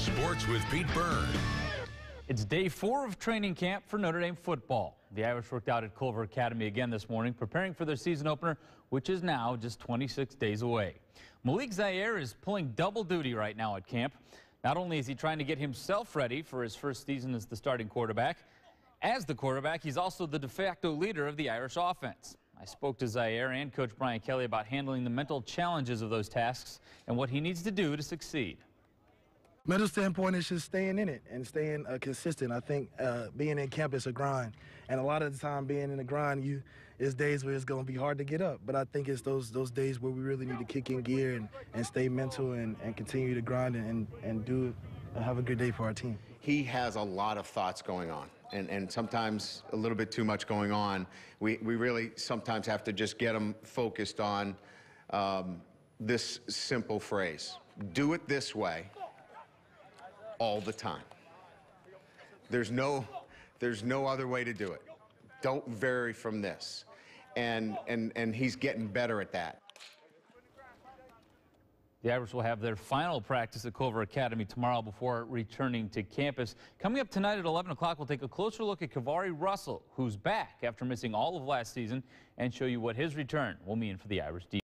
Sports with Pete Byrne. It's day four of training camp for Notre Dame football. The Irish worked out at Culver Academy again this morning, preparing for their season opener, which is now just 26 days away. Malik Zaire is pulling double duty right now at camp. Not only is he trying to get himself ready for his first season as the starting quarterback, as the quarterback, he's also the de facto leader of the Irish offense. I spoke to Zaire and Coach Brian Kelly about handling the mental challenges of those tasks and what he needs to do to succeed. Mental standpoint is just staying in it and staying uh, consistent. I think uh, being in camp is a grind, and a lot of the time being in the grind, you is days where it's going to be hard to get up. But I think it's those those days where we really need to kick in gear and, and stay mental and, and continue to grind and and do have a good day for our team. He has a lot of thoughts going on and, and sometimes a little bit too much going on. We, we really sometimes have to just get them focused on um, this simple phrase do it this way all the time. There's no, there's no other way to do it. Don't vary from this. And, and, and he's getting better at that. The Irish will have their final practice at Culver Academy tomorrow before returning to campus. Coming up tonight at 11 o'clock, we'll take a closer look at KeiVarae Russell, who's back after missing all of last season, and show you what his return will mean for the Irish defense.